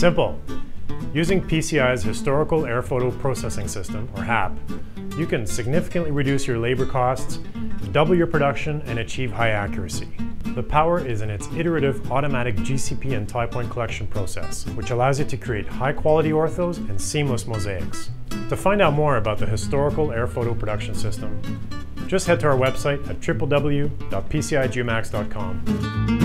Simple. Using PCI's Historical Air Photo Processing System, or HAP, you can significantly reduce your labor costs, double your production, and achieve high accuracy. The power is in its iterative automatic GCP and tie point collection process, which allows you to create high quality orthos and seamless mosaics. To find out more about the Historical Air Photo Production System, just head to our website at www.pcigeomatics.com.